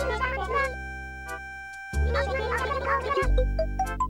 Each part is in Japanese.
Thank you.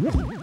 Woo!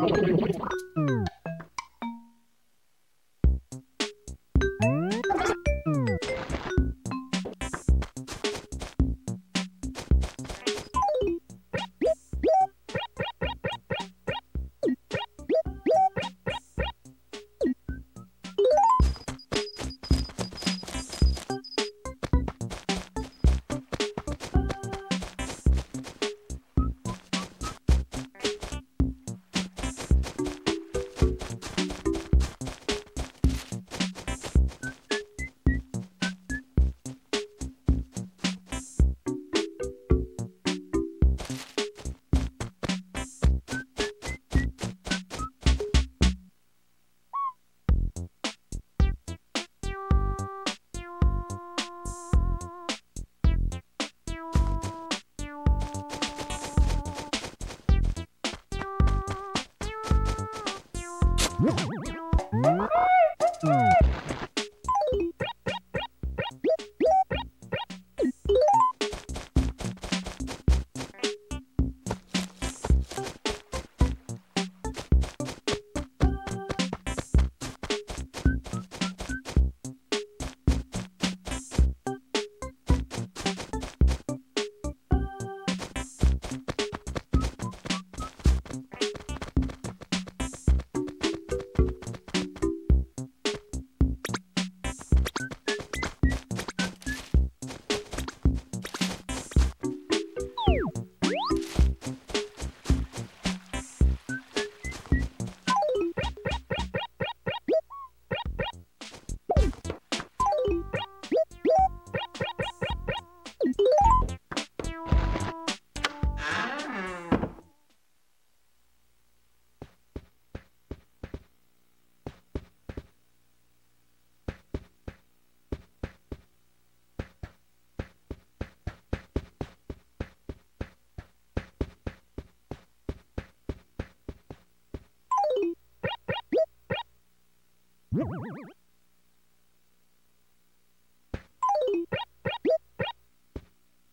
ハハハハ!